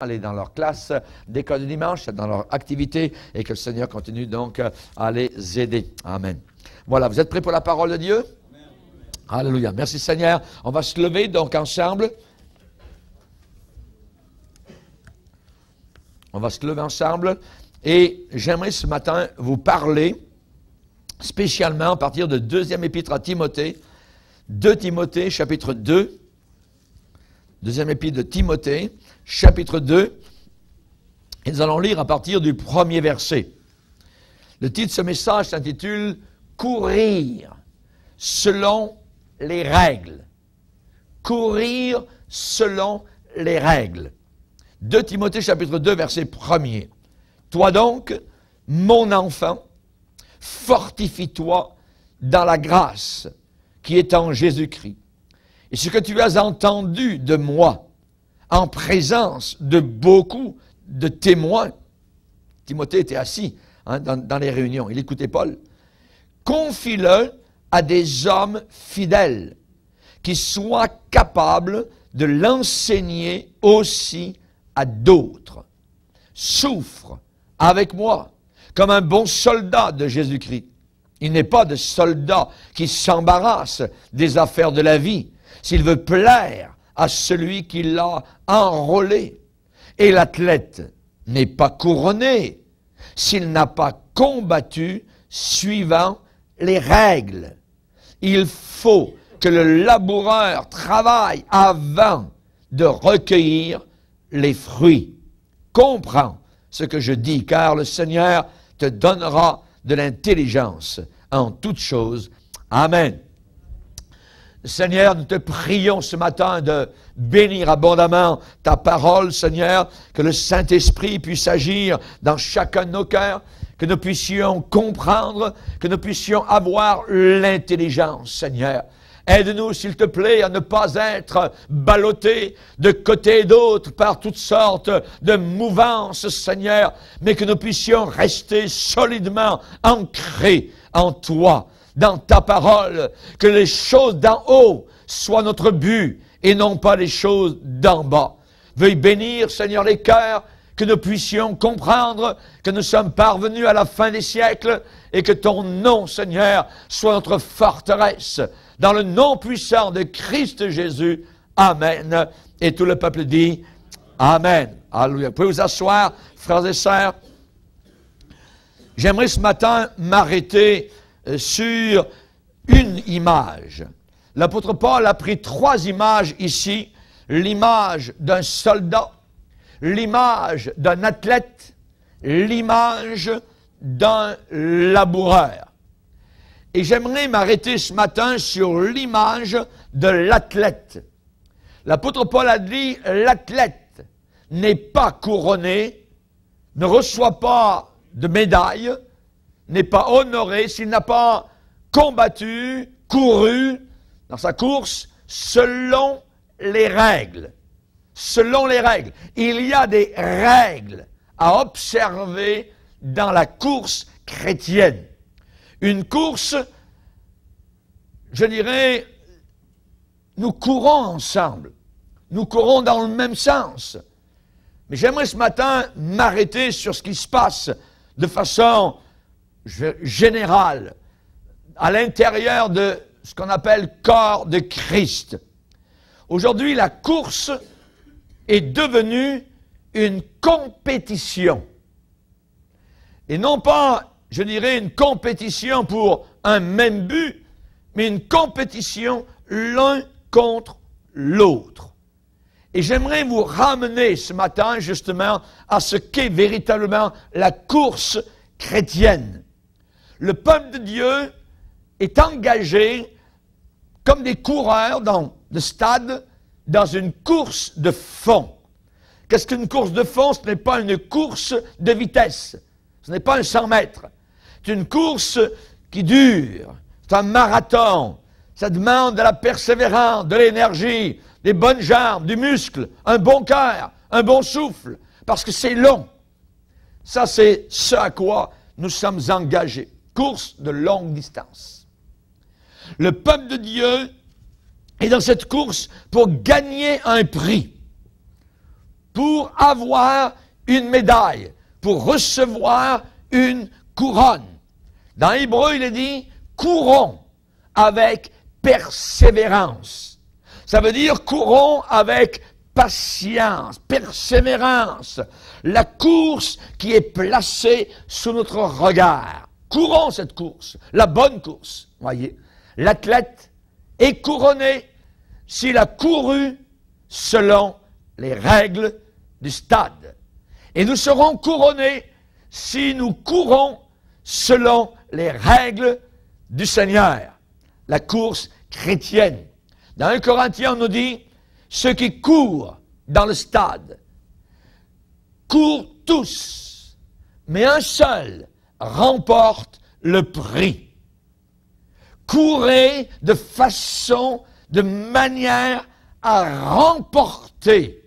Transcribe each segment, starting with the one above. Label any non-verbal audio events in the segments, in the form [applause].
aller dans leur classe d'école de dimanche, dans leur activité, et que le Seigneur continue donc à les aider. Amen. Voilà, vous êtes prêts pour la parole de Dieu? Alléluia. Merci Seigneur. On va se lever donc ensemble. On va se lever ensemble. Et j'aimerais ce matin vous parler spécialement à partir de deuxième épître à Timothée. 2 Timothée, chapitre 2. Deuxième épître de Timothée, chapitre 2. Et nous allons lire à partir du premier verset. Le titre de ce message s'intitule Courir selon les règles. Courir selon les règles. 2 Timothée chapitre 2 verset 1er. Toi donc, mon enfant, fortifie-toi dans la grâce qui est en Jésus-Christ. Et ce que tu as entendu de moi, en présence de beaucoup de témoins, Timothée était assis hein, dans, dans les réunions, il écoutait Paul, confie-le à des hommes fidèles qui soient capables de l'enseigner aussi à d'autres. Souffre avec moi comme un bon soldat de Jésus-Christ. Il n'est pas de soldat qui s'embarrasse des affaires de la vie s'il veut plaire à celui qui l'a enrôlé. Et l'athlète n'est pas couronné s'il n'a pas combattu suivant les règles. Il faut que le laboureur travaille avant de recueillir les fruits. Comprends ce que je dis, car le Seigneur te donnera de l'intelligence en toutes choses. Amen. Seigneur, nous te prions ce matin de bénir abondamment ta parole, Seigneur, que le Saint-Esprit puisse agir dans chacun de nos cœurs, que nous puissions comprendre, que nous puissions avoir l'intelligence, Seigneur. Aide-nous, s'il te plaît, à ne pas être ballottés de côté et d'autre par toutes sortes de mouvances, Seigneur, mais que nous puissions rester solidement ancrés en toi, dans ta parole, que les choses d'en haut soient notre but et non pas les choses d'en bas. Veuille bénir, Seigneur, les cœurs, que nous puissions comprendre que nous sommes parvenus à la fin des siècles et que ton nom, Seigneur, soit notre forteresse. Dans le nom puissant de Christ Jésus. Amen. Et tout le peuple dit Amen. Alléluia. Vous pouvez vous asseoir, frères et sœurs. J'aimerais ce matin m'arrêter sur une image. L'apôtre Paul a pris trois images ici. L'image d'un soldat, l'image d'un athlète, l'image d'un laboureur. Et j'aimerais m'arrêter ce matin sur l'image de l'athlète. L'apôtre Paul a dit, l'athlète n'est pas couronné, ne reçoit pas de médaille, n'est pas honoré s'il n'a pas combattu, couru dans sa course selon les règles. Selon les règles. Il y a des règles à observer dans la course chrétienne. Une course, je dirais, nous courons ensemble. Nous courons dans le même sens. Mais j'aimerais ce matin m'arrêter sur ce qui se passe de façon générale à l'intérieur de ce qu'on appelle corps de Christ. Aujourd'hui, la course est devenue une compétition. Et non pas, je dirais, une compétition pour un même but, mais une compétition l'un contre l'autre. Et j'aimerais vous ramener ce matin justement à ce qu'est véritablement la course chrétienne. Le peuple de Dieu est engagé comme des coureurs dans le stade dans une course de fond. Qu'est-ce qu'une course de fond? Ce n'est pas une course de vitesse. Ce n'est pas un 100 mètres. C'est une course qui dure. C'est un marathon. Ça demande de la persévérance, de l'énergie, des bonnes jambes, du muscle, un bon cœur, un bon souffle, parce que c'est long. Ça, c'est ce à quoi nous sommes engagés. Course de longue distance. Le peuple de Dieu est dans cette course pour gagner un prix. pour avoir une médaille, pour recevoir une couronne. Dans Hébreu, il est dit, courons avec persévérance. Ça veut dire courons avec patience, persévérance, la course qui est placée sous notre regard. Courons cette course, la bonne course. Voyez, l'athlète est couronné s'il a couru selon les règles du stade. Et nous serons couronnés si nous courons selon les règles du Seigneur. La course chrétienne. Dans un Corinthien, on nous dit, ceux qui courent dans le stade courent tous, mais un seul remporte le prix. Courez de façon, de manière à remporter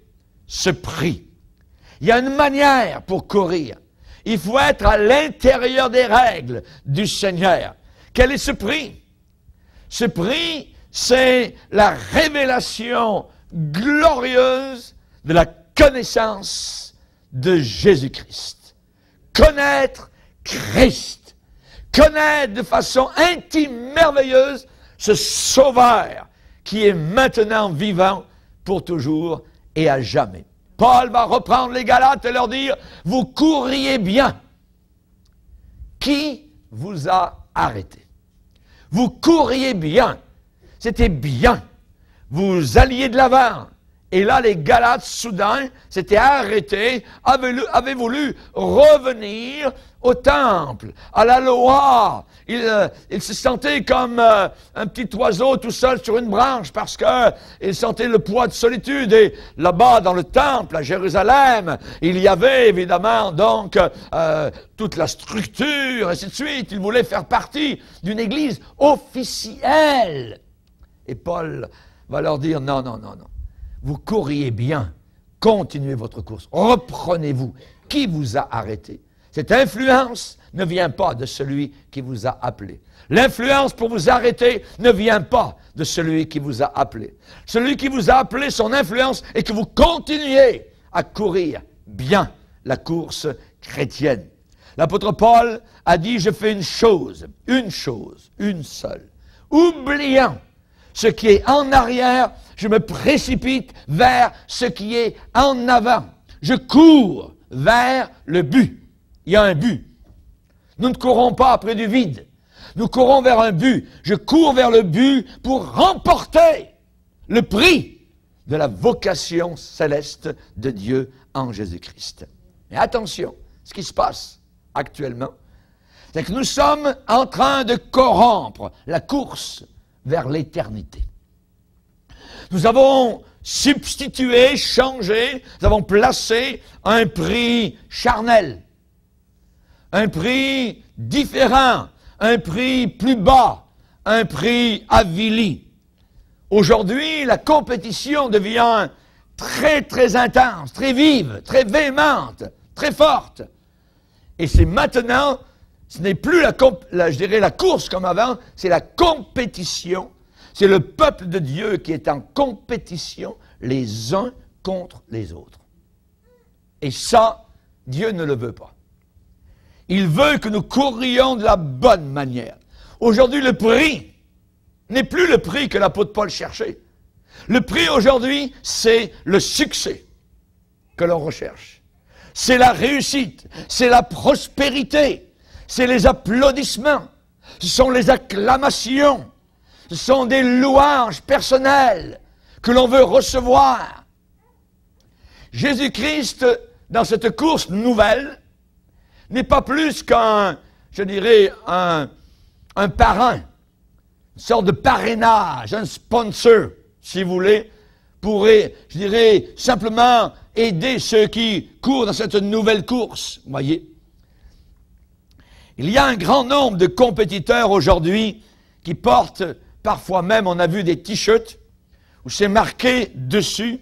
ce prix. Il y a une manière pour courir. Il faut être à l'intérieur des règles du Seigneur. Quel est ce prix? Ce prix, c'est la révélation glorieuse de la connaissance de Jésus-Christ. Connaître Christ. Connaître de façon intime, merveilleuse, ce Sauveur qui est maintenant vivant pour toujours et à jamais. Paul va reprendre les Galates et leur dire, vous courriez bien. Qui vous a arrêté? Vous courriez bien. C'était bien. Vous alliez de l'avant. Et là, les Galates, soudain, s'étaient arrêtés, avaient, voulu revenir au temple, à la loi. Euh, se sentaient comme euh, un petit oiseau tout seul sur une branche parce qu'ils sentaient le poids de solitude. Et là-bas, dans le temple, à Jérusalem, il y avait évidemment donc euh, toute la structure, et ainsi de suite. Ils voulaient faire partie d'une église officielle. Et Paul va leur dire, non, non, non, non. Vous courriez bien. Continuez votre course. Reprenez-vous. Qui vous a arrêté? Cette influence ne vient pas de celui qui vous a appelé. L'influence pour vous arrêter ne vient pas de celui qui vous a appelé. Celui qui vous a appelé, son influence est que vous continuez à courir bien la course chrétienne. L'apôtre Paul a dit, je fais une chose, une chose, une seule, oubliant ce qui est en arrière, je me précipite vers ce qui est en avant. Je cours vers le but. Il y a un but. Nous ne courons pas après du vide. Nous courons vers un but. Je cours vers le but pour remporter le prix de la vocation céleste de Dieu en Jésus-Christ. Mais attention, ce qui se passe actuellement, c'est que nous sommes en train de corrompre la course vers l'éternité. Nous avons substitué, changé, nous avons placé un prix charnel, un prix différent, un prix plus bas, un prix avili. Aujourd'hui, la compétition devient très, très intense, très vive, très véhémente, très forte. Et c'est maintenant ce n'est plus la, course comme avant, c'est la compétition. C'est le peuple de Dieu qui est en compétition les uns contre les autres. Et ça, Dieu ne le veut pas. Il veut que nous courions de la bonne manière. Aujourd'hui, le prix n'est plus le prix que l'apôtre Paul cherchait. Le prix aujourd'hui, c'est le succès que l'on recherche. C'est la réussite, c'est la prospérité, c'est les applaudissements, ce sont les acclamations, ce sont des louanges personnelles que l'on veut recevoir. Jésus-Christ, dans cette course nouvelle, n'est pas plus qu'un, je dirais, un, parrain, une sorte de parrainage, un sponsor, si vous voulez, pourrait, je dirais, simplement aider ceux qui courent dans cette nouvelle course, voyez? Il y a un grand nombre de compétiteurs aujourd'hui qui portent, parfois même, on a vu des t-shirts où c'est marqué dessus,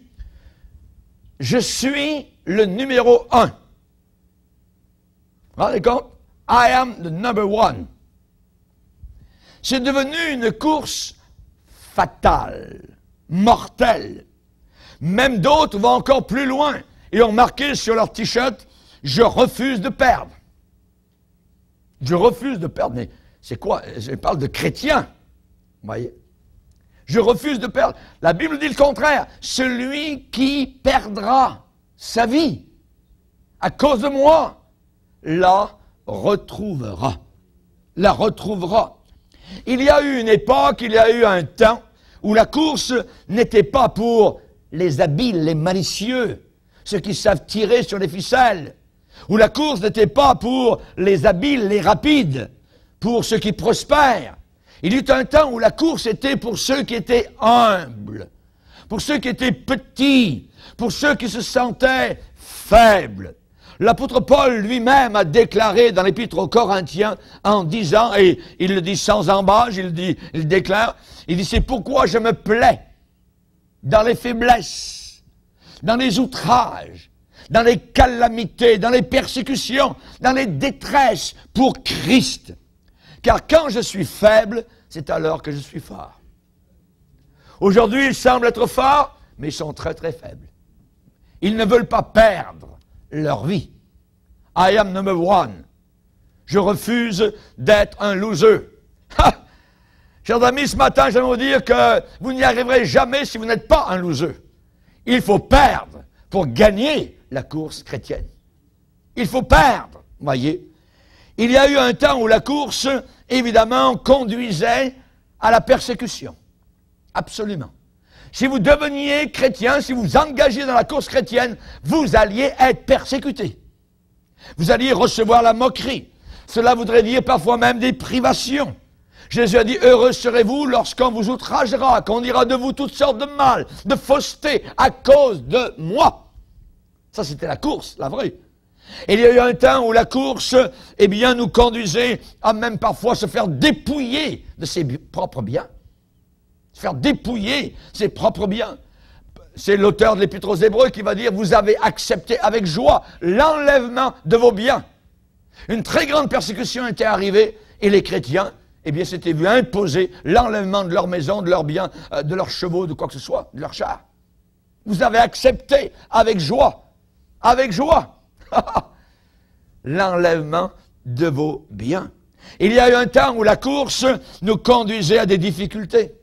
je suis le numéro un. Rendez compte? I am the number one. C'est devenu une course fatale, mortelle. Même d'autres vont encore plus loin et ont marqué sur leur t-shirt Je refuse de perdre. Je refuse de perdre. Mais c'est quoi? Je parle de chrétiens. Vous voyez Je refuse de perdre. La Bible dit le contraire. Celui qui perdra sa vie à cause de moi, la retrouvera. La retrouvera. Il y a eu une époque, il y a eu un temps où la course n'était pas pour les habiles, les malicieux, ceux qui savent tirer sur les ficelles, où la course n'était pas pour les habiles, les rapides, pour ceux qui prospèrent. Il y eut un temps où la course était pour ceux qui étaient humbles, pour ceux qui étaient petits, pour ceux qui se sentaient faibles. L'apôtre Paul lui-même a déclaré dans l'épître aux Corinthiens en disant, et il le dit sans embâche, il, dit, il déclare, il dit, c'est pourquoi je me plais dans les faiblesses, dans les outrages, dans les calamités, dans les persécutions, dans les détresses pour Christ. Car quand je suis faible, c'est alors que je suis fort. Aujourd'hui, ils semblent être forts, mais ils sont très très faibles. Ils ne veulent pas perdre leur vie. I am number one. Je refuse d'être un loser. Chers amis, ce matin, j'aimerais vous dire que vous n'y arriverez jamais si vous n'êtes pas un loser. Il faut perdre pour gagner la course chrétienne. Il faut perdre, voyez. Il y a eu un temps où la course, évidemment, conduisait à la persécution. Absolument. Si vous deveniez chrétien, si vous engagez dans la course chrétienne, vous alliez être persécuté. Vous alliez recevoir la moquerie. Cela voudrait dire parfois même des privations. Jésus a dit, heureux serez-vous lorsqu'on vous outragera, qu'on dira de vous toutes sortes de mal, de fausseté, à cause de moi. Ça, c'était la course, la vraie. Il y a eu un temps où la course, eh bien, nous conduisait à même parfois se faire dépouiller de ses propres biens. Faire dépouiller ses propres biens. C'est l'auteur de l'Épître aux Hébreux qui va dire, vous avez accepté avec joie l'enlèvement de vos biens. Une très grande persécution était arrivée et les chrétiens, eh bien, s'étaient vu imposer l'enlèvement de leur maison, de leurs biens, euh, de leurs chevaux, de quoi que ce soit, de leurs chars. Vous avez accepté avec joie, avec joie, [laughs] l'enlèvement de vos biens. Il y a eu un temps où la course nous conduisait à des difficultés.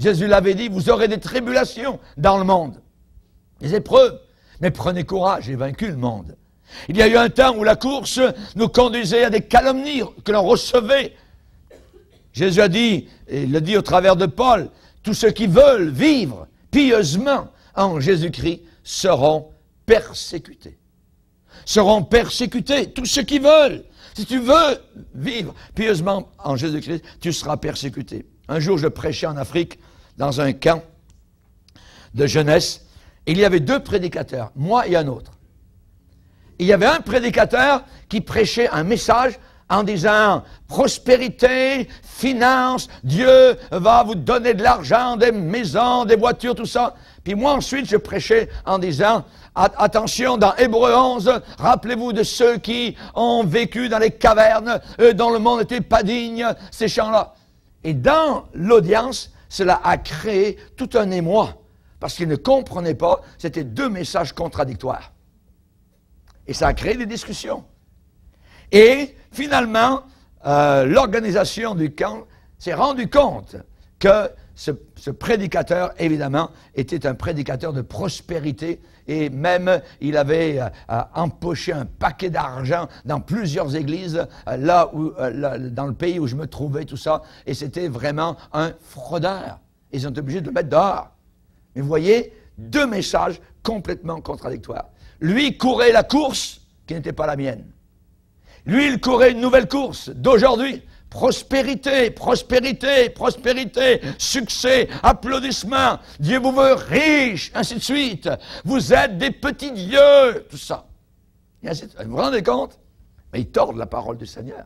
Jésus l'avait dit, vous aurez des tribulations dans le monde, des épreuves. Mais prenez courage, j'ai vaincu le monde. Il y a eu un temps où la course nous conduisait à des calomnies que l'on recevait. Jésus a dit, et il le dit au travers de Paul, tous ceux qui veulent vivre pieusement en Jésus-Christ seront persécutés. Seront persécutés, tous ceux qui veulent. Si tu veux vivre pieusement en Jésus-Christ, tu seras persécuté. Un jour, je prêchais en Afrique dans un camp de jeunesse. Il y avait deux prédicateurs, moi et un autre. Il y avait un prédicateur qui prêchait un message en disant prospérité, finance, Dieu va vous donner de l'argent, des maisons, des voitures, tout ça. Puis moi ensuite je prêchais en disant attention dans Hébreu 11, rappelez-vous de ceux qui ont vécu dans les cavernes dont le monde n'était pas digne, ces gens-là. Et dans l'audience, cela a créé tout un émoi, parce qu'ils ne comprenaient pas, c'était deux messages contradictoires. Et ça a créé des discussions. Et finalement, euh, l'organisation du camp s'est rendu compte que ce, prédicateur, évidemment, était un prédicateur de prospérité et même il avait euh, empoché un paquet d'argent dans plusieurs églises, euh, là où, euh, dans le pays où je me trouvais, tout ça, et c'était vraiment un fraudeur. Ils ont été obligés de le mettre dehors. Mais vous voyez, deux messages complètement contradictoires. Lui courait la course qui n'était pas la mienne. Lui, il courait une nouvelle course d'aujourd'hui. Prospérité, prospérité, prospérité, succès, applaudissements, Dieu vous veut riche, ainsi de suite. Vous êtes des petits dieux, tout ça. Vous vous rendez compte? Mais ils tordent la parole du Seigneur.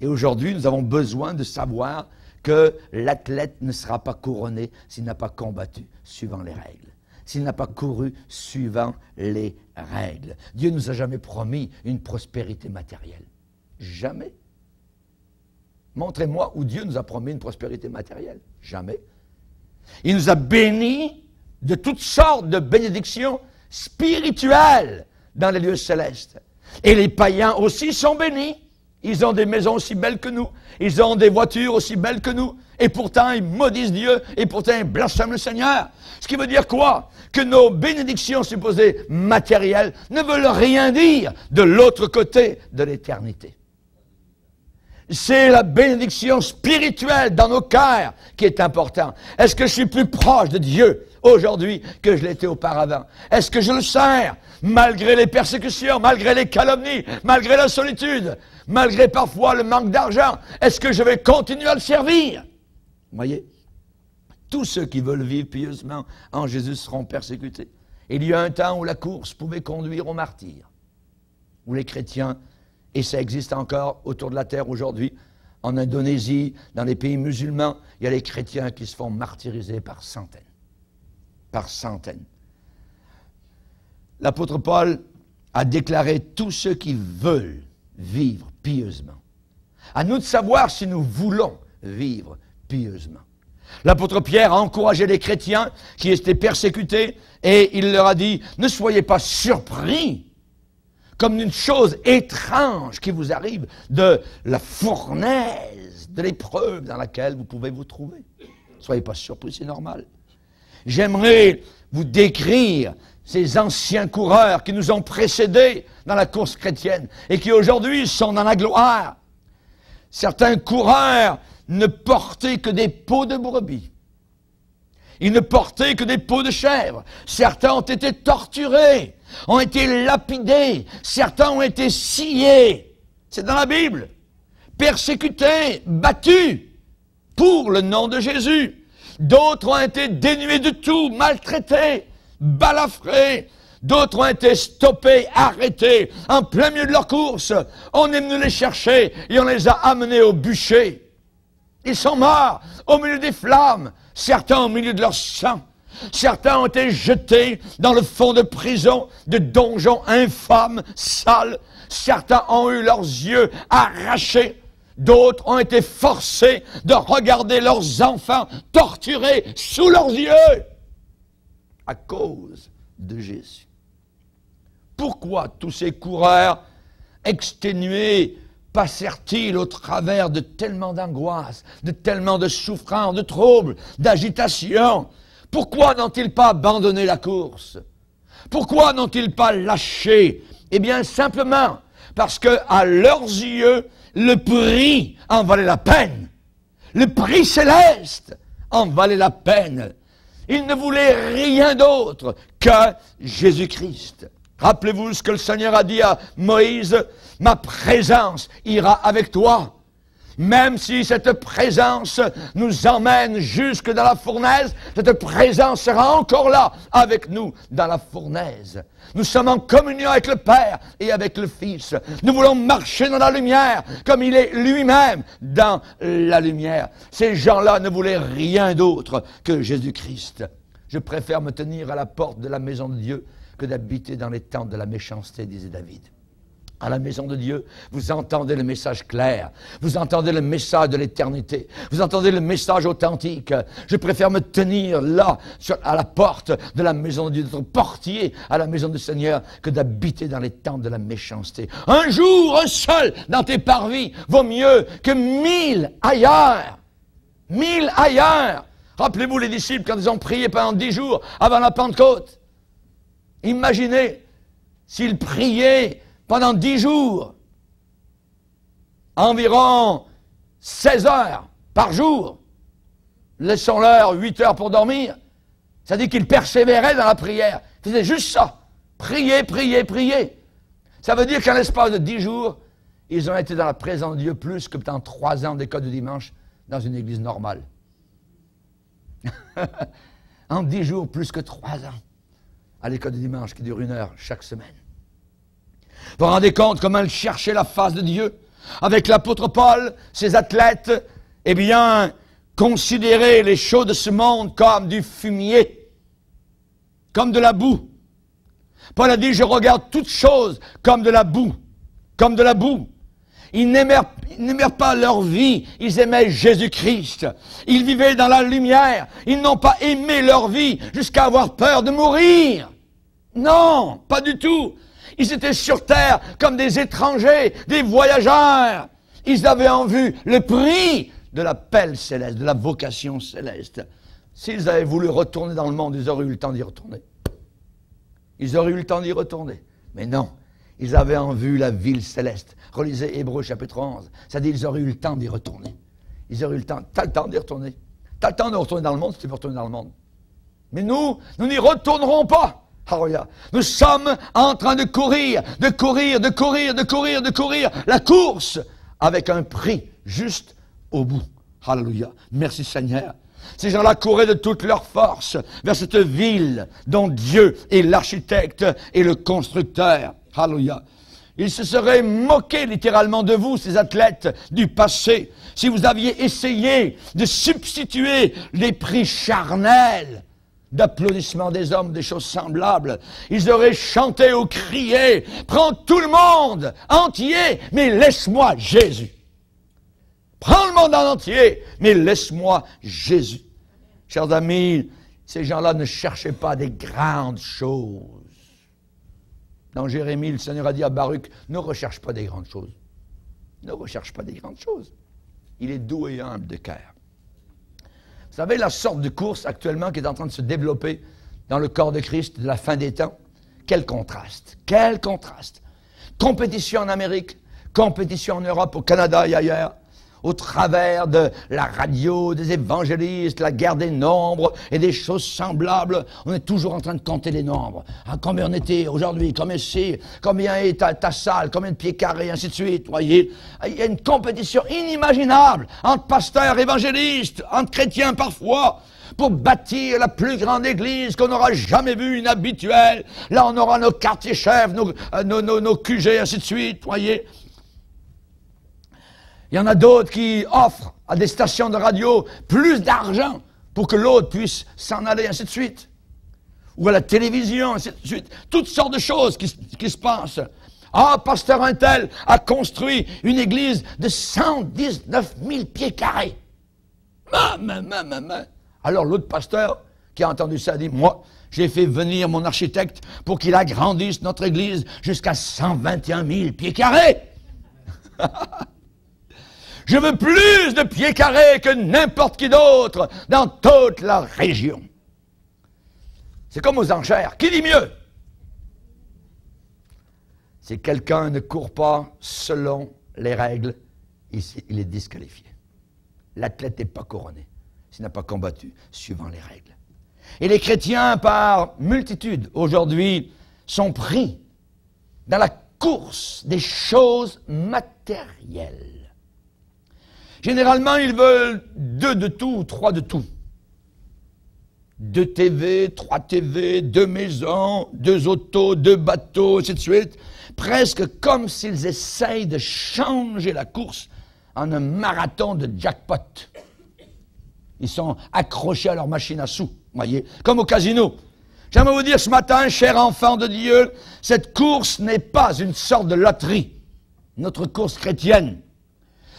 Et aujourd'hui, nous avons besoin de savoir que l'athlète ne sera pas couronné s'il n'a pas combattu suivant les règles, s'il n'a pas couru suivant les règles. Dieu ne nous a jamais promis une prospérité matérielle. Jamais. Montrez-moi où Dieu nous a promis une prospérité matérielle. Jamais. Il nous a bénis de toutes sortes de bénédictions spirituelle dans les lieux célestes. Et les païens aussi sont bénis. Ils ont des maisons aussi belles que nous. Ils ont des voitures aussi belles que nous. Et pourtant, ils maudissent Dieu. Et pourtant, ils blasphèment le Seigneur. Ce qui veut dire quoi? Que nos bénédictions supposées matérielles ne veulent rien dire de l'autre côté de l'éternité. C'est la bénédiction spirituelle dans nos cœurs qui est importante. Est-ce que je suis plus proche de Dieu aujourd'hui que je l'étais auparavant? Est-ce que je le sers malgré les persécutions, malgré les calomnies, malgré la solitude, malgré parfois le manque d'argent? Est-ce que je vais continuer à le servir? Vous voyez? Tous ceux qui veulent vivre pieusement en Jésus seront persécutés. Il y a un temps où la course pouvait conduire au martyr, où les chrétiens et ça existe encore autour de la terre aujourd'hui. En Indonésie, dans les pays musulmans, il y a les chrétiens qui se font martyriser par centaines. Par centaines. L'apôtre Paul a déclaré tous ceux qui veulent vivre pieusement. À nous de savoir si nous voulons vivre pieusement. L'apôtre Pierre a encouragé les chrétiens qui étaient persécutés et il leur a dit, ne soyez pas surpris comme une chose étrange qui vous arrive de la fournaise, de l'épreuve dans laquelle vous pouvez vous trouver. Soyez pas surpris, c'est normal. J'aimerais vous décrire ces anciens coureurs qui nous ont précédés dans la course chrétienne et qui aujourd'hui sont dans la gloire. Certains coureurs ne portaient que des peaux de brebis. Ils ne portaient que des peaux de chèvre. Certains ont été torturés ont été lapidés, certains ont été sciés. C'est dans la Bible. Persécutés, battus pour le nom de Jésus. D'autres ont été dénués de tout, maltraités, balafrés. D'autres ont été stoppés, arrêtés, en plein milieu de leur course. On est venu les chercher et on les a amenés au bûcher. Ils sont morts au milieu des flammes, certains au milieu de leur sang. Certains ont été jetés dans le fond de prison, de donjons infâmes, sales. Certains ont eu leurs yeux arrachés. D'autres ont été forcés de regarder leurs enfants torturés sous leurs yeux à cause de Jésus. Pourquoi tous ces coureurs exténués passèrent-ils au travers de tellement d'angoisse, de tellement de souffrance, de troubles, d'agitation pourquoi n'ont-ils pas abandonné la course? Pourquoi n'ont-ils pas lâché? Eh bien, simplement parce que, à leurs yeux, le prix en valait la peine. Le prix céleste en valait la peine. Ils ne voulaient rien d'autre que Jésus-Christ. Rappelez-vous ce que le Seigneur a dit à Moïse, ma présence ira avec toi même si cette présence nous emmène jusque dans la fournaise, cette présence sera encore là avec nous dans la fournaise. Nous sommes en communion avec le Père et avec le Fils. Nous voulons marcher dans la lumière comme il est lui-même dans la lumière. Ces gens-là ne voulaient rien d'autre que Jésus-Christ. Je préfère me tenir à la porte de la maison de Dieu que d'habiter dans les tentes de la méchanceté, disait David à la maison de Dieu, vous entendez le message clair, vous entendez le message de l'éternité, vous entendez le message authentique. Je préfère me tenir là, à la porte de la maison de Dieu, d'être portier à la maison du Seigneur, que d'habiter dans les tentes de la méchanceté. Un jour, un seul dans tes parvis vaut mieux que mille ailleurs. Mille ailleurs. Rappelez-vous les disciples quand ils ont prié pendant dix jours avant la Pentecôte. Imaginez s'ils priaient pendant dix jours, environ 16 heures par jour. Laissons-leur 8 heures pour dormir. Ça dit qu'ils persévéraient dans la prière. Faisaient juste ça. Prier, prier, prier. Ça veut dire qu'en l'espace de dix jours, ils ont été dans la présence de Dieu plus que pendant trois ans d'école de dimanche dans une église normale. [laughs] en dix jours, plus que trois ans à l'école de dimanche qui dure une heure chaque semaine. Vous vous rendez compte comment elle cherchait la face de Dieu? Avec l'apôtre Paul, ses athlètes, eh bien, considéraient les choses de ce monde comme du fumier, comme de la boue. Paul a dit, je regarde toutes choses comme de la boue, comme de la boue. Ils n'aimèrent pas leur vie, ils aimaient Jésus-Christ. Ils vivaient dans la lumière, ils n'ont pas aimé leur vie jusqu'à avoir peur de mourir. Non, pas du tout. Ils étaient sur terre comme des étrangers, des voyageurs. Ils avaient en vue le prix de l'appel céleste, de la vocation céleste. S'ils avaient voulu retourner dans le monde, ils auraient eu le temps d'y retourner. Ils auraient eu le temps d'y retourner. Mais non, ils avaient en vue la ville céleste. Relisez Hébreu chapitre 11. Ça dit qu'ils auraient eu le temps d'y retourner. Ils auraient eu le temps. T'as le temps d'y retourner. T'as le temps de retourner dans le monde si tu veux retourner dans le monde. Mais nous, nous n'y retournerons pas. Alléluia. Nous sommes en train de courir, de courir, de courir, de courir, de courir la course avec un prix juste au bout. Alléluia. Merci Seigneur. Ces gens-là couraient de toute leur force vers cette ville dont Dieu est l'architecte et le constructeur. Alléluia. Ils se seraient moqués littéralement de vous, ces athlètes du passé, si vous aviez essayé de substituer les prix charnels d'applaudissements des hommes, des choses semblables. Ils auraient chanté ou crié, prends tout le monde entier, mais laisse-moi Jésus. Prends le monde en entier, mais laisse-moi Jésus. Chers amis, ces gens-là ne cherchaient pas des grandes choses. Dans Jérémie, le Seigneur a dit à Baruch, ne recherche pas des grandes choses. Ne recherche pas des grandes choses. Il est doux et humble de cœur. Vous savez la sorte de course actuellement qui est en train de se développer dans le corps de Christ de la fin des temps? Quel contraste! Quel contraste! Compétition en Amérique, compétition en Europe, au Canada et ailleurs au travers de la radio, des évangélistes, la guerre des nombres et des choses semblables. On est toujours en train de compter les nombres. Ah, combien on était aujourd'hui, combien c'est, combien est ta, salle, combien de pieds carrés, ainsi de suite. Voyez, il y a une compétition inimaginable entre pasteurs, évangélistes, entre chrétiens parfois pour bâtir la plus grande église qu'on n'aura jamais vue, inhabituelle. Là, on aura nos quartiers chefs, nos, euh, nos, nos, nos QG, ainsi de suite, voyez. Il y en a d'autres qui offrent à des stations de radio plus d'argent pour que l'autre puisse s'en aller, ainsi de suite. Ou à la télévision, ainsi de suite. Toutes sortes de choses qui, se passent. Ah, pasteur Intel a construit une église de 119 000 pieds carrés. Alors l'autre pasteur qui a entendu ça a dit, moi, j'ai fait venir mon architecte pour qu'il agrandisse notre église jusqu'à 121 000 pieds carrés. [laughs] Je veux plus de pieds carrés que n'importe qui d'autre dans toute la région. C'est comme aux enchères. Qui dit mieux? Si quelqu'un ne court pas selon les règles, il est disqualifié. L'athlète n'est pas couronné s'il n'a pas combattu suivant les règles. Et les chrétiens, par multitude, aujourd'hui, sont pris dans la course des choses matérielles. Généralement, ils veulent deux de tout, trois de tout. Deux TV, trois TV, deux maisons, deux autos, deux bateaux, ainsi de suite. Presque comme s'ils essayent de changer la course en un marathon de jackpot. Ils sont accrochés à leur machine à sous, voyez, comme au casino. J'aimerais vous dire ce matin, cher enfant de Dieu, cette course n'est pas une sorte de loterie. Notre course chrétienne,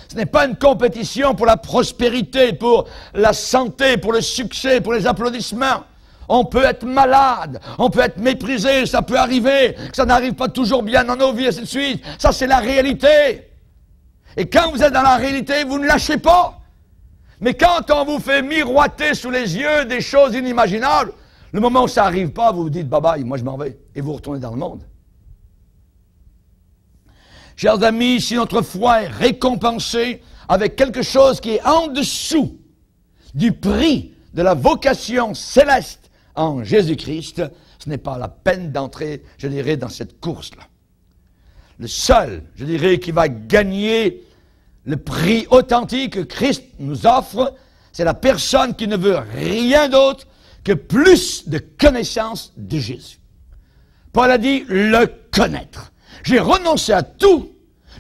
ce n'est pas une compétition pour la prospérité, pour la santé, pour le succès, pour les applaudissements. On peut être malade, on peut être méprisé, ça peut arriver, ça n'arrive pas toujours bien dans nos vies, et ainsi de suite. Ça, c'est la réalité. Et quand vous êtes dans la réalité, vous ne lâchez pas. Mais quand on vous fait miroiter sous les yeux des choses inimaginables, le moment où ça n'arrive pas, vous vous dites bye bye, moi je m'en vais, et vous retournez dans le monde. Chers amis, si notre foi est récompensée avec quelque chose qui est en dessous du prix de la vocation céleste en Jésus-Christ, ce n'est pas la peine d'entrer, je dirais, dans cette course-là. Le seul, je dirais, qui va gagner le prix authentique que Christ nous offre, c'est la personne qui ne veut rien d'autre que plus de connaissance de Jésus. Paul a dit le connaître. J'ai renoncé à tout.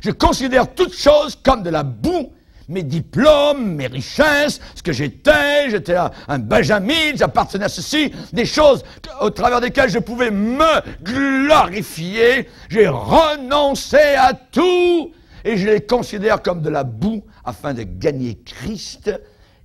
Je considère toutes choses comme de la boue. Mes diplômes, mes richesses, ce que j'étais, j'étais un, Benjamin, j'appartenais à ceci, des choses au travers desquelles je pouvais me glorifier. J'ai renoncé à tout et je les considère comme de la boue afin de gagner Christ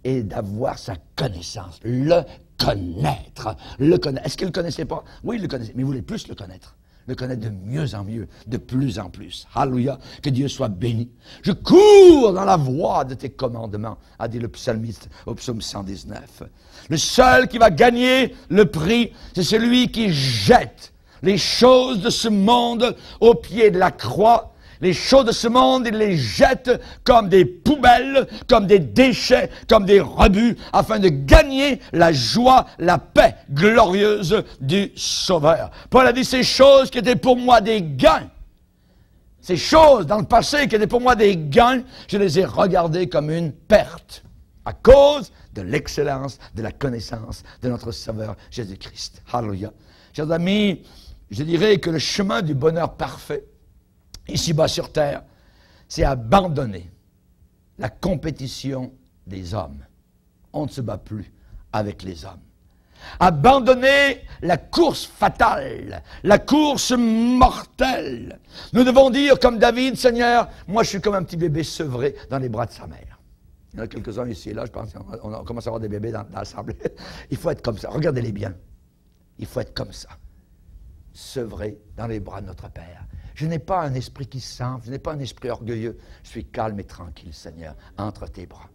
et d'avoir sa connaissance, le connaître. Le connaître. Est-ce qu'il ne le connaissait pas? Oui, il le connaissait, mais il voulait plus le connaître le connaître de mieux en mieux, de plus en plus. Alléluia, que Dieu soit béni. Je cours dans la voie de tes commandements, a dit le psalmiste au psaume 119. Le seul qui va gagner le prix, c'est celui qui jette les choses de ce monde au pied de la croix les choses de ce monde, il les jette comme des poubelles, comme des déchets, comme des rebuts, afin de gagner la joie, la paix glorieuse du Sauveur. Paul a dit ces choses qui étaient pour moi des gains. Ces choses dans le passé qui étaient pour moi des gains, je les ai regardées comme une perte à cause de l'excellence, de la connaissance de notre Sauveur Jésus-Christ. Hallelujah. Chers amis, je dirais que le chemin du bonheur parfait, ici-bas sur terre, c'est abandonner la compétition des hommes. On ne se bat plus avec les hommes. Abandonner la course fatale, la course mortelle. Nous devons dire comme David, Seigneur, moi je suis comme un petit bébé sevré dans les bras de sa mère. Il y en a quelques-uns ici et là, je pense qu'on commence à avoir des bébés dans, dans l'assemblée. [laughs] Il faut être comme ça. Regardez-les bien. Il faut être comme ça. Sevré dans les bras de notre Père. Je n'ai pas un esprit qui sent, je n'ai pas un esprit orgueilleux. Je suis calme et tranquille, Seigneur, entre tes bras.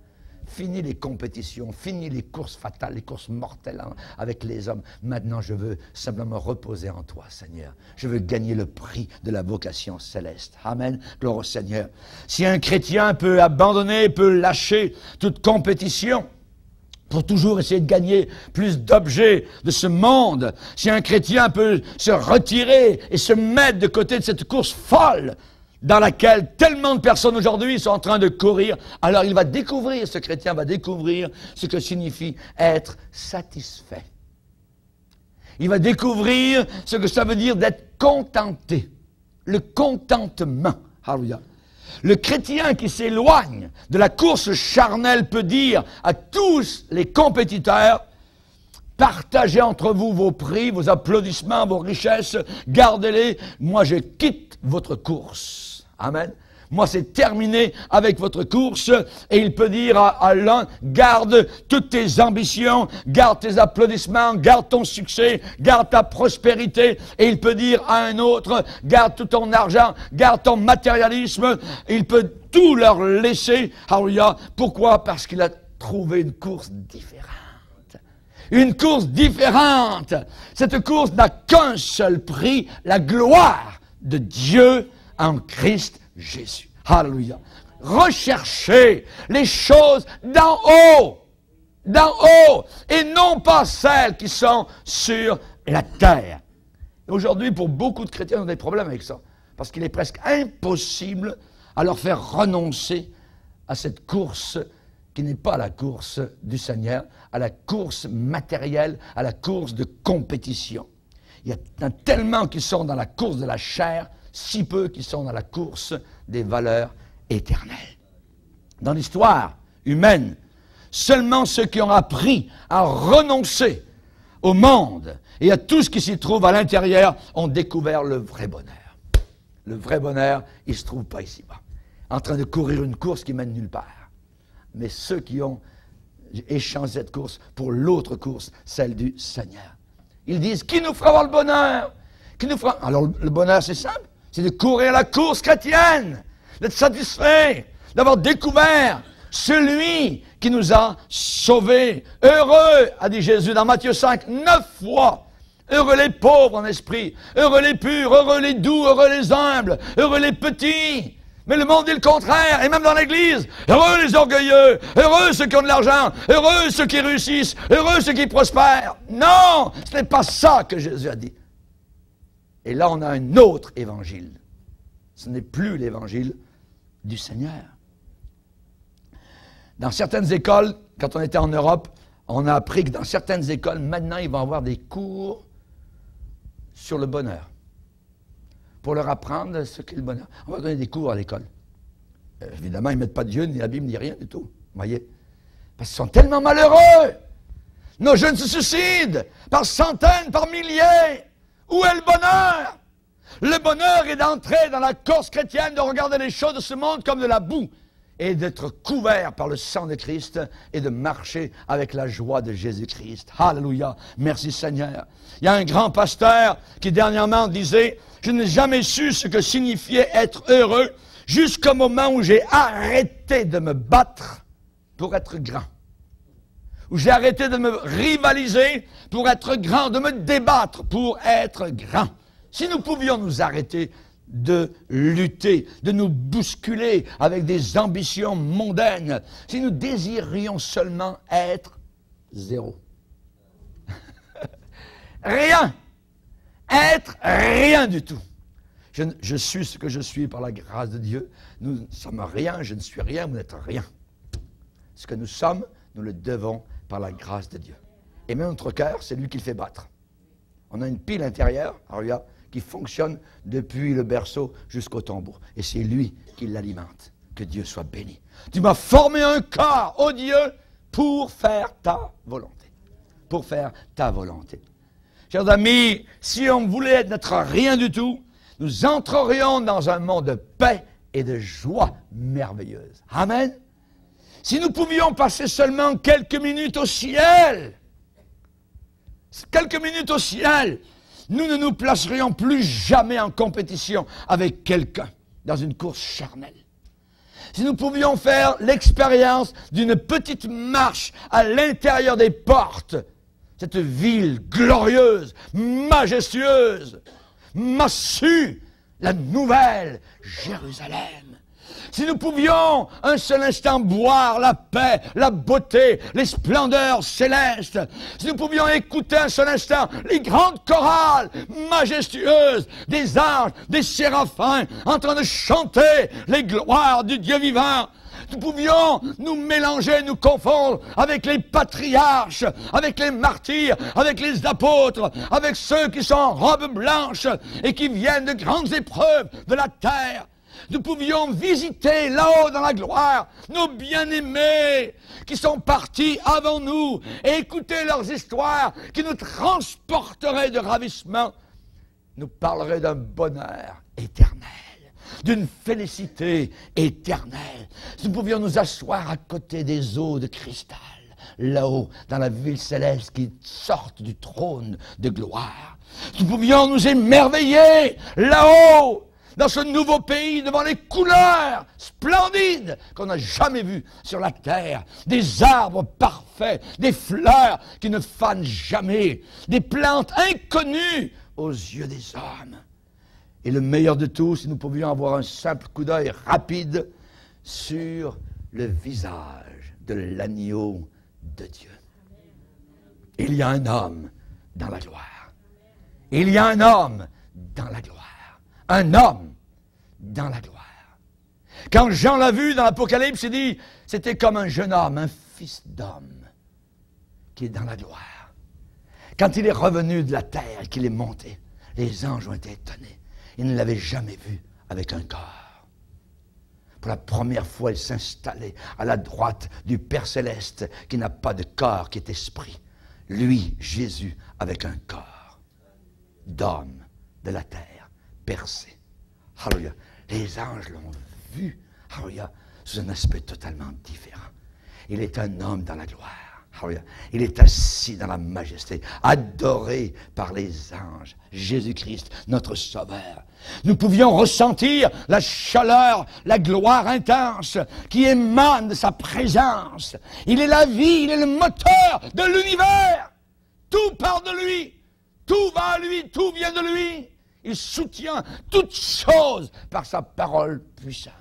Fini les compétitions, fini les courses fatales, les courses mortelles avec les hommes. Maintenant, je veux simplement reposer en toi, Seigneur. Je veux gagner le prix de la vocation céleste. Amen. Gloire au Seigneur. Si un chrétien peut abandonner, peut lâcher toute compétition, pour toujours essayer de gagner plus d'objets de ce monde. Si un chrétien peut se retirer et se mettre de côté de cette course folle dans laquelle tellement de personnes aujourd'hui sont en train de courir, alors il va découvrir, ce chrétien va découvrir ce que signifie être satisfait. Il va découvrir ce que ça veut dire d'être contenté. Le contentement. Hallelujah. Le chrétien qui s'éloigne de la course charnelle peut dire à tous les compétiteurs, partagez entre vous vos prix, vos applaudissements, vos richesses, gardez-les, moi je quitte votre course. Amen. Moi, c'est terminé avec votre course. Et il peut dire à, l'un, garde toutes tes ambitions, garde tes applaudissements, garde ton succès, garde ta prospérité. Et il peut dire à un autre, garde tout ton argent, garde ton matérialisme. Il peut tout leur laisser. Alléluia. Pourquoi? Parce qu'il a trouvé une course différente une course différente. Cette course n'a qu'un seul prix, la gloire de Dieu en Christ Jésus. Alléluia. Recherchez les choses d'en haut, d'en haut, et non pas celles qui sont sur la terre. Aujourd'hui, pour beaucoup de chrétiens, on a des problèmes avec ça, parce qu'il est presque impossible à leur faire renoncer à cette course qui n'est pas la course du Seigneur, à la course matérielle, à la course de compétition. Il y en a tellement qui sont dans la course de la chair si peu qui sont dans la course des valeurs éternelles. Dans l'histoire humaine, seulement ceux qui ont appris à renoncer au monde et à tout ce qui s'y trouve à l'intérieur ont découvert le vrai bonheur. Le vrai bonheur, il ne se trouve pas ici-bas, en train de courir une course qui mène nulle part. Mais ceux qui ont échangé cette course pour l'autre course, celle du Seigneur. Ils disent, qui nous fera avoir le bonheur? Qui nous fera... Alors le bonheur, c'est simple c'est de courir la course chrétienne, d'être satisfait, d'avoir découvert celui qui nous a sauvés. Heureux, a dit Jésus dans Matthieu 5, neuf fois. Heureux les pauvres en esprit, heureux les purs, heureux les doux, heureux les humbles, heureux les petits. Mais le monde dit le contraire, et même dans l'Église. Heureux les orgueilleux, heureux ceux qui ont de l'argent, heureux ceux qui réussissent, heureux ceux qui prospèrent. Non, ce n'est pas ça que Jésus a dit. Et là, on a un autre évangile. Ce n'est plus l'évangile du Seigneur. Dans certaines écoles, quand on était en Europe, on a appris que dans certaines écoles, maintenant, ils vont avoir des cours sur le bonheur. Pour leur apprendre ce qu'est le bonheur. On va donner des cours à l'école. Euh, évidemment, ils ne mettent pas Dieu, ni la Bible, ni rien du tout. Voyez? Parce qu'ils sont tellement malheureux. Nos jeunes se suicident par centaines, par milliers. Où est le bonheur? Le bonheur est d'entrer dans la course chrétienne, de regarder les choses de ce monde comme de la boue et d'être couvert par le sang de Christ et de marcher avec la joie de Jésus-Christ. Alléluia. Merci Seigneur. Il y a un grand pasteur qui dernièrement disait, je n'ai jamais su ce que signifiait être heureux jusqu'au moment où j'ai arrêté de me battre pour être grand. Où j'ai arrêté de me rivaliser pour être grand, de me débattre pour être grand. Si nous pouvions nous arrêter de lutter, de nous bousculer avec des ambitions mondaines, si nous désirions seulement être zéro. [laughs] rien. Être rien du tout. Je, suis ce que je suis par la grâce de Dieu. Nous ne sommes rien, je ne suis rien, vous n'êtes rien. Ce que nous sommes, nous le devons par la grâce de Dieu. Et même notre cœur, c'est lui qui le fait battre. On a une pile intérieure, regarde, qui fonctionne depuis le berceau jusqu'au tambour. Et c'est lui qui l'alimente. Que Dieu soit béni. Tu m'as formé un corps, ô Dieu, pour faire ta volonté. Pour faire ta volonté. Chers amis, si on voulait n'être rien du tout, nous entrerions dans un monde de paix et de joie merveilleuse. Amen. Si nous pouvions passer seulement quelques minutes au ciel, quelques minutes au ciel, nous ne nous placerions plus jamais en compétition avec quelqu'un dans une course charnelle. Si nous pouvions faire l'expérience d'une petite marche à l'intérieur des portes, cette ville glorieuse, majestueuse, massue, la nouvelle Jérusalem, si nous pouvions un seul instant boire la paix, la beauté, les splendeurs célestes, si nous pouvions écouter un seul instant les grandes chorales majestueuses des anges, des séraphins en train de chanter les gloires du Dieu vivant, nous pouvions nous mélanger, nous confondre avec les patriarches, avec les martyrs, avec les apôtres, avec ceux qui sont en robe blanche et qui viennent de grandes épreuves de la terre nous pouvions visiter là-haut dans la gloire nos bien-aimés qui sont partis avant nous et écouter leurs histoires qui nous transporteraient de ravissement, nous parleraient d'un bonheur éternel d'une félicité éternelle. Nous pouvions nous asseoir à côté des eaux de cristal, là-haut, dans la ville céleste qui sortent du trône de gloire. Nous pouvions nous émerveiller là-haut, dans ce nouveau pays devant les couleurs splendides qu'on n'a jamais vues sur la terre. Des arbres parfaits, des fleurs qui ne fanent jamais, des plantes inconnues aux yeux des hommes. Et le meilleur de tout, si nous pouvions avoir un simple coup d'œil rapide sur le visage de l'agneau de Dieu. Il y a un homme dans la gloire. Il y a un homme dans la gloire un homme dans la gloire. Quand Jean l'a vu dans l'Apocalypse, il dit, c'était comme un jeune homme, un fils d'homme, qui est dans la gloire. Quand il est revenu de la terre et qu'il est monté, les anges ont été étonnés. Ils ne l'avaient jamais vu avec un corps. Pour la première fois, il s'installait à la droite du Père céleste qui n'a pas de corps, qui est esprit. Lui, Jésus, avec un corps d'homme de la terre percé. Alléluia. Les anges l'ont vu. Alléluia. Sous un aspect totalement différent. Il est un homme dans la gloire. Alléluia. Il est assis dans la majesté, adoré par les anges. Jésus-Christ, notre Sauveur. Nous pouvions ressentir la chaleur, la gloire intense qui émane de sa présence. Il est la vie, il est le moteur de l'univers. Tout part de lui. Tout va à lui, tout vient de lui. Il soutient toutes choses par sa parole puissante.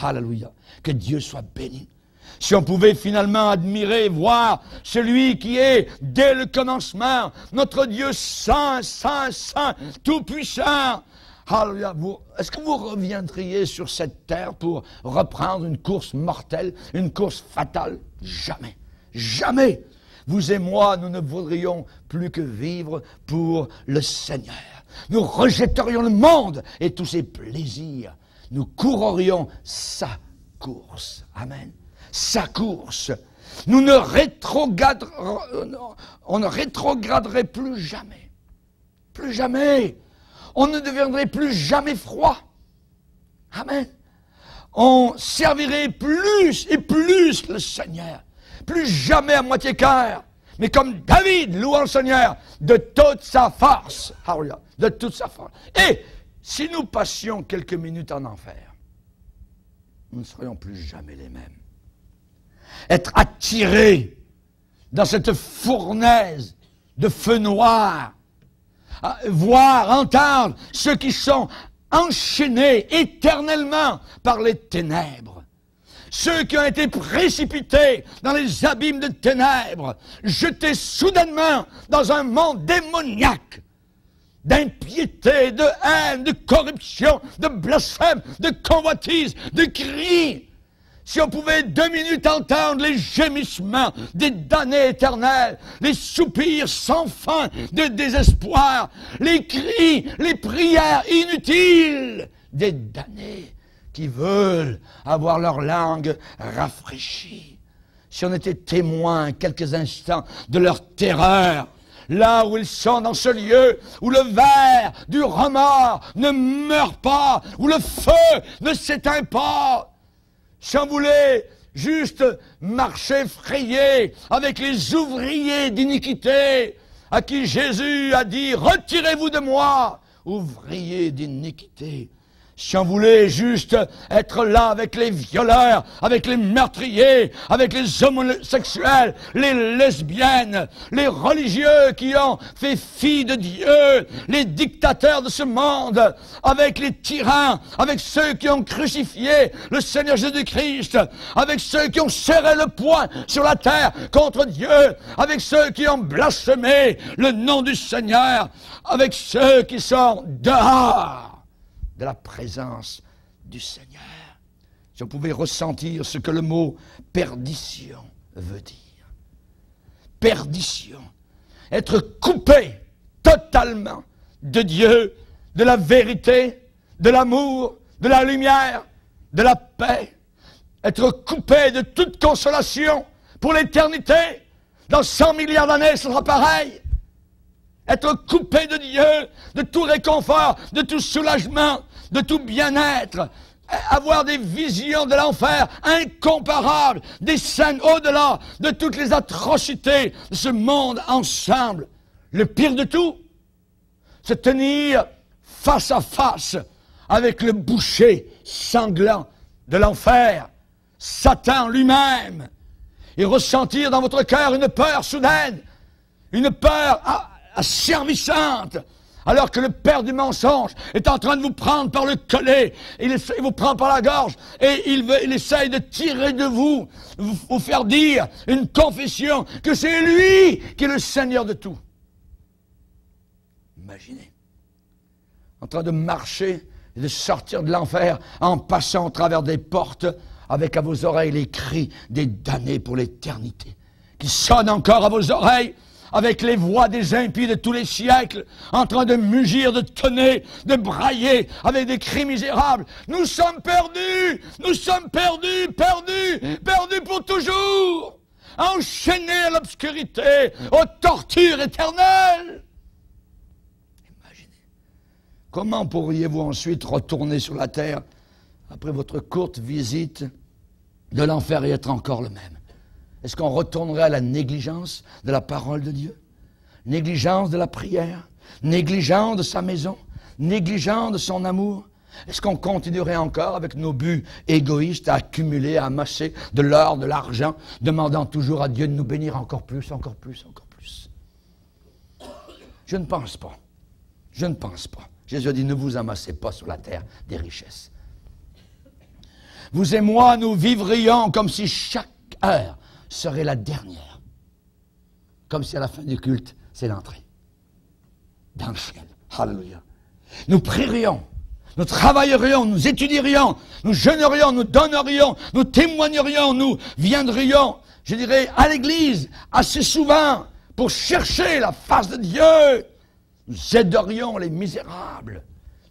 Alléluia. Que Dieu soit béni. Si on pouvait finalement admirer, voir celui qui est, dès le commencement, notre Dieu saint, saint, saint, tout-puissant. Alléluia. Est-ce que vous reviendriez sur cette terre pour reprendre une course mortelle, une course fatale? Jamais. Jamais. Vous et moi, nous ne voudrions plus que vivre pour le Seigneur nous rejetterions le monde et tous ses plaisirs. Nous courrions sa course. Amen. Sa course. Nous ne on ne rétrograderait plus jamais. Plus jamais. On ne deviendrait plus jamais froid. Amen. on servirait plus et plus le Seigneur. Plus jamais à moitié cœur, mais comme David louant le Seigneur de toute sa force. De toute sa force. Et si nous passions quelques minutes en enfer, nous ne serions plus jamais les mêmes. Être attirés dans cette fournaise de feu noir, voir, entendre ceux qui sont enchaînés éternellement par les ténèbres. Ceux qui ont été précipités dans les abîmes de ténèbres, jetés soudainement dans un monde démoniaque d'impiété, de haine, de corruption, de blasphème, de convoitise, de cris. Si on pouvait deux minutes entendre les gémissements des damnés éternels, les soupirs sans fin de désespoir, les cris, les prières inutiles des damnés qui veulent avoir leur langue rafraîchie. Si on était témoin quelques instants de leur terreur, là où ils sont dans ce lieu où le verre du remords ne meurt pas, où le feu ne s'éteint pas. Si on voulait juste marcher frayé avec les ouvriers d'iniquité, à qui Jésus a dit, retirez-vous de moi, ouvriers d'iniquité, si on voulait juste être là avec les violeurs, avec les meurtriers, avec les homosexuels, les lesbiennes, les religieux qui ont fait fi de Dieu, les dictateurs de ce monde, avec les tyrans, avec ceux qui ont crucifié le Seigneur Jésus-Christ, avec ceux qui ont serré le poing sur la terre contre Dieu, avec ceux qui ont blasphémé le nom du Seigneur, avec ceux qui sont dehors de la présence du Seigneur. Si on pouvait ressentir ce que le mot perdition veut dire. Perdition. Être coupé totalement de Dieu, de la vérité, de l'amour, de la lumière, de la paix. Être coupé de toute consolation pour l'éternité. Dans 100 milliards d'années, ce sera pareil être coupé de Dieu, de tout réconfort, de tout soulagement, de tout bien-être, avoir des visions de l'enfer incomparables, des scènes au-delà de toutes les atrocités de ce monde ensemble. Le pire de tout, se tenir face à face avec le boucher sanglant de l'enfer, Satan lui-même, et ressentir dans votre cœur une peur soudaine, une peur asservissante, alors que le père du mensonge est en train de vous prendre par le collet, il, vous prend par la gorge, et il, veut, essaye de tirer de vous, vous, vous faire dire une confession que c'est lui qui est le Seigneur de tout. Imaginez, en train de marcher et de sortir de l'enfer en passant au travers des portes avec à vos oreilles les cris des damnés pour l'éternité, qui sonnent encore à vos oreilles avec les voix des impies de tous les siècles, en train de mugir, de tonner, de brailler, avec des cris misérables. Nous sommes perdus, nous sommes perdus, perdus, perdus pour toujours, enchaînés à l'obscurité, aux tortures éternelles. Imaginez, comment pourriez-vous ensuite retourner sur la terre après votre courte visite de l'enfer et être encore le même? Est-ce qu'on retournerait à la négligence de la parole de Dieu? Négligence de la prière? Négligence de sa maison? Négligence de son amour? Est-ce qu'on continuerait encore avec nos buts égoïstes à accumuler, à amasser de l'or, de l'argent, demandant toujours à Dieu de nous bénir encore plus, encore plus, encore plus? Je ne pense pas. Je ne pense pas. Jésus a dit, ne vous amassez pas sur la terre des richesses. Vous et moi, nous vivrions comme si chaque heure serait la dernière. Comme si à la fin du culte, c'est l'entrée. Dans le ciel. Alléluia. Nous prierions, nous travaillerions, nous étudierions, nous jeûnerions, nous donnerions, nous témoignerions, nous viendrions, je dirais, à l'église assez souvent pour chercher la face de Dieu. Nous aiderions les misérables.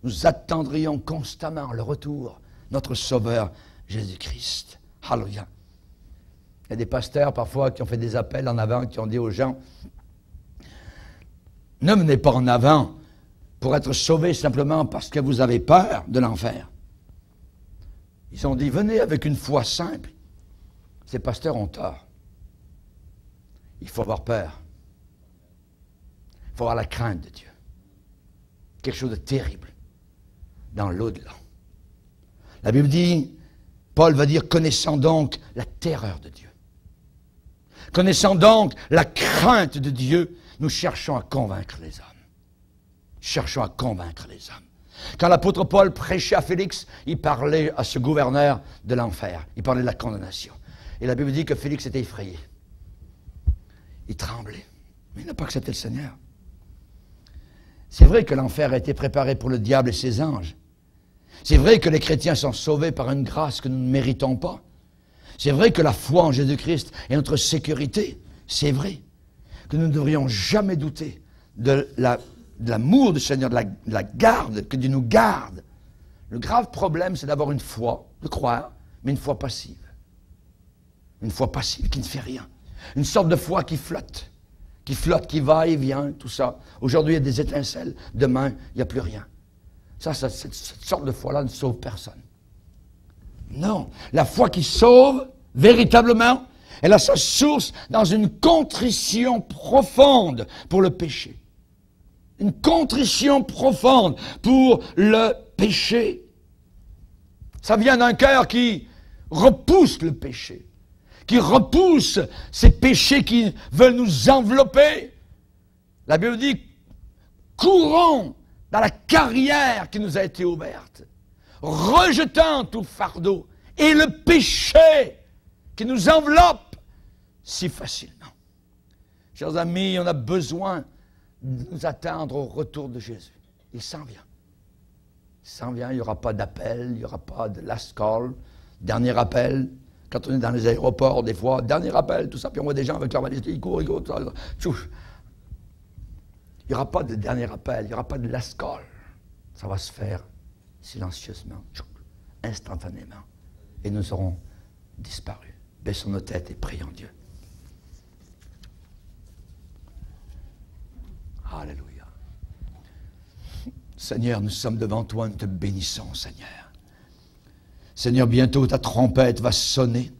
Nous attendrions constamment le retour, notre Sauveur Jésus-Christ. Alléluia. Il y a des pasteurs parfois qui ont fait des appels en avant, qui ont dit aux gens, ne venez pas en avant pour être sauvés simplement parce que vous avez peur de l'enfer. Ils ont dit, venez avec une foi simple. Ces pasteurs ont tort. Il faut avoir peur. Il faut avoir la crainte de Dieu. Quelque chose de terrible dans l'au-delà. La Bible dit, Paul va dire, connaissant donc la terreur de Dieu. Connaissant donc la crainte de Dieu, nous cherchons à convaincre les hommes. Cherchons à convaincre les hommes. Quand l'apôtre Paul prêchait à Félix, il parlait à ce gouverneur de l'enfer. Il parlait de la condamnation. Et la Bible dit que Félix était effrayé. Il tremblait. Mais il n'a pas accepté le Seigneur. C'est vrai que l'enfer a été préparé pour le diable et ses anges. C'est vrai que les chrétiens sont sauvés par une grâce que nous ne méritons pas. C'est vrai que la foi en Jésus-Christ est notre sécurité. C'est vrai que nous ne devrions jamais douter de l'amour du Seigneur, de la, de la garde, que Dieu nous garde. Le grave problème, c'est d'avoir une foi, de croire, mais une foi passive. Une foi passive qui ne fait rien. Une sorte de foi qui flotte, qui flotte, qui va et vient, tout ça. Aujourd'hui, il y a des étincelles, demain, il n'y a plus rien. Ça, cette, cette sorte de foi-là ne sauve personne. Non, la foi qui sauve, véritablement, elle a sa source dans une contrition profonde pour le péché. Une contrition profonde pour le péché. Ça vient d'un cœur qui repousse le péché qui repousse ces péchés qui veulent nous envelopper. La Bible dit, courons dans la carrière qui nous a été ouverte, rejetant tout fardeau et le péché qui nous enveloppe si facilement. Chers amis, on a besoin de nous attendre au retour de Jésus. Il s'en vient. Il s'en vient, il n'y aura pas d'appel, il n'y aura pas de last call, dernier appel, quand on est dans les aéroports, des fois, dernier appel, tout ça, puis on voit des gens avec leur valise, ils courent, ils courent, tout ça. Il n'y aura pas de dernier appel, il n'y aura pas de last call. Ça va se faire silencieusement, instantanément. Et nous aurons disparu. Baissons nos têtes et prions Dieu. Alléluia. Seigneur, nous sommes devant toi, nous te bénissons, Seigneur. Seigneur, bientôt ta trompette va sonner.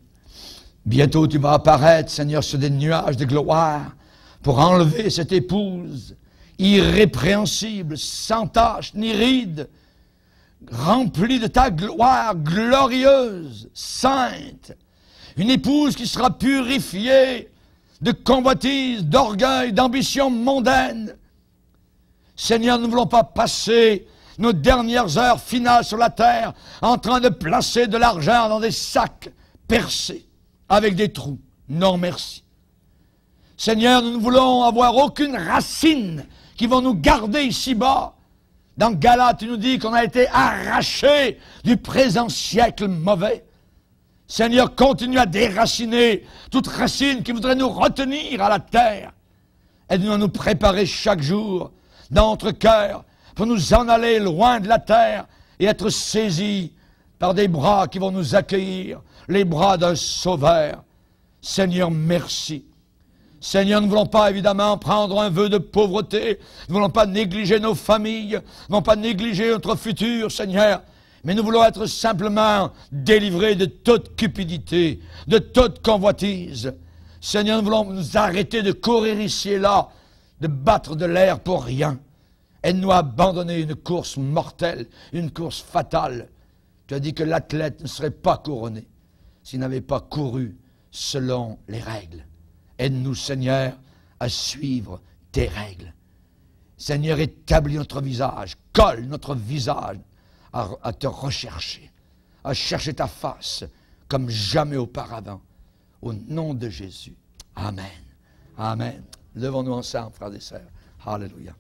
Bientôt tu vas apparaître, Seigneur, sur des nuages de gloire pour enlever cette épouse irrépréhensible, sans tache ni ride, remplie de ta gloire glorieuse, sainte. Une épouse qui sera purifiée de convoitise, d'orgueil, d'ambition mondaine. Seigneur, nous ne voulons pas passer nos dernières heures finales sur la terre en train de placer de l'argent dans des sacs percés avec des trous. Non, merci. Seigneur, nous ne voulons avoir aucune racine qui va nous garder ici-bas. Dans Galate, tu nous dis qu'on a été arraché du présent siècle mauvais. Seigneur, continue à déraciner toute racine qui voudrait nous retenir à la terre. Aide-nous à nous préparer chaque jour dans notre cœur pour nous en aller loin de la terre et être saisis par des bras qui vont nous accueillir, les bras d'un sauveur. Seigneur, merci. Seigneur, nous ne voulons pas évidemment prendre un vœu de pauvreté, nous ne voulons pas négliger nos familles, nous ne voulons pas négliger notre futur, Seigneur, mais nous voulons être simplement délivrés de toute cupidité, de toute convoitise. Seigneur, nous voulons nous arrêter de courir ici et là, de battre de l'air pour rien. Aide-nous à abandonner une course mortelle, une course fatale. Tu as dit que l'athlète ne serait pas couronné s'il n'avait pas couru selon les règles. Aide-nous, Seigneur, à suivre tes règles. Seigneur, établis notre visage, colle notre visage à, te rechercher, à chercher ta face comme jamais auparavant. Au nom de Jésus. Amen. Amen. Levons-nous ensemble, frères et sœurs. Alléluia.